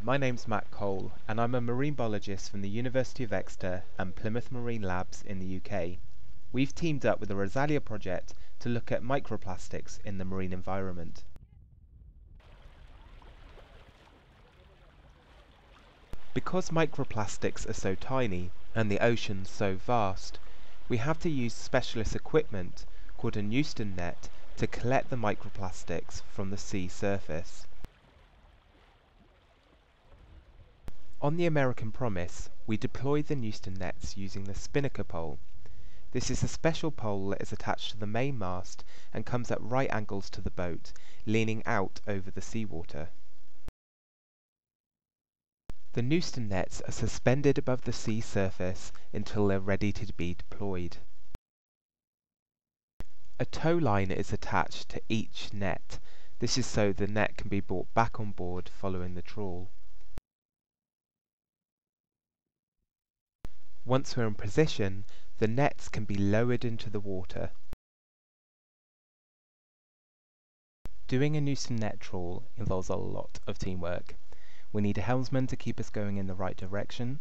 My name's Matt Cole, and I'm a marine biologist from the University of Exeter and Plymouth Marine Labs in the UK. We've teamed up with the Rozalia project to look at microplastics in the marine environment. Because microplastics are so tiny and the ocean so vast, we have to use specialist equipment called a neuston net to collect the microplastics from the sea surface. On the American Promise, we deploy the neuston nets using the spinnaker pole. This is a special pole that is attached to the main mast and comes at right angles to the boat, leaning out over the seawater. The neuston nets are suspended above the sea surface until they're ready to be deployed. A tow line is attached to each net. This is so the net can be brought back on board following the trawl. Once we're in position, the nets can be lowered into the water. Doing a neuston net trawl involves a lot of teamwork. We need a helmsman to keep us going in the right direction,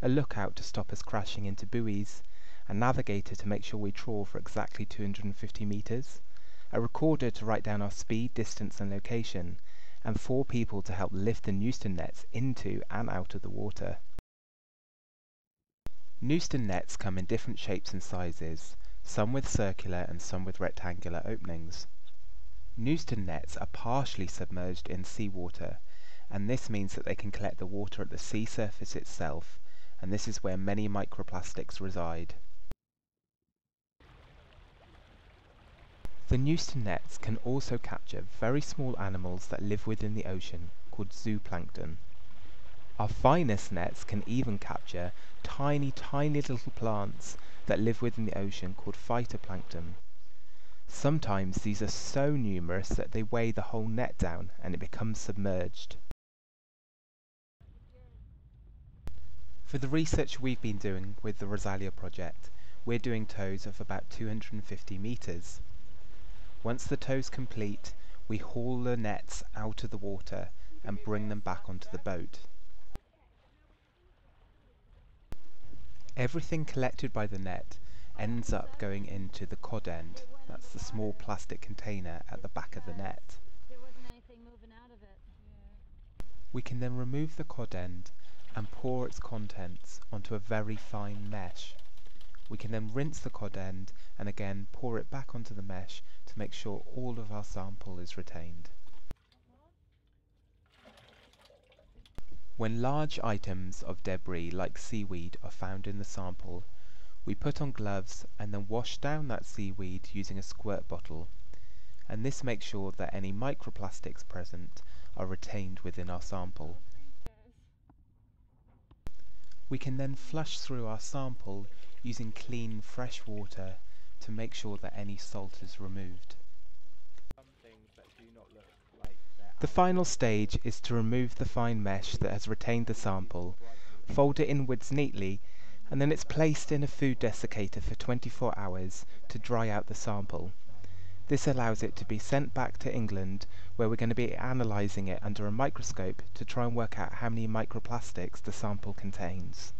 a lookout to stop us crashing into buoys, a navigator to make sure we trawl for exactly 250 meters, a recorder to write down our speed, distance and location, and four people to help lift the neuston nets into and out of the water. Neuston nets come in different shapes and sizes, some with circular and some with rectangular openings. Neuston nets are partially submerged in seawater and this means that they can collect the water at the sea surface itself, and this is where many microplastics reside. The neuston nets can also capture very small animals that live within the ocean, called zooplankton. Our finest nets can even capture tiny, tiny little plants that live within the ocean called phytoplankton. Sometimes these are so numerous that they weigh the whole net down and it becomes submerged. For the research we've been doing with the Rozalia project, we're doing tows of about 250 metres. Once the tow's complete, we haul the nets out of the water and bring them back onto the boat. Everything collected by the net ends up going into the cod end. That's the small plastic container at the back of the net. We can then remove the cod end and pour its contents onto a very fine mesh. We can then rinse the cod end and again pour it back onto the mesh to make sure all of our sample is retained. When large items of debris like seaweed are found in the sample, we put on gloves and then wash down that seaweed using a squirt bottle, and this makes sure that any microplastics present are retained within our sample. We can then flush through our sample using clean fresh water to make sure that any salt is removed. The final stage is to remove the fine mesh that has retained the sample, fold it inwards neatly, and then it's placed in a food desiccator for 24 hours to dry out the sample. This allows it to be sent back to England where we're going to be analysing it under a microscope to try and work out how many microplastics the sample contains.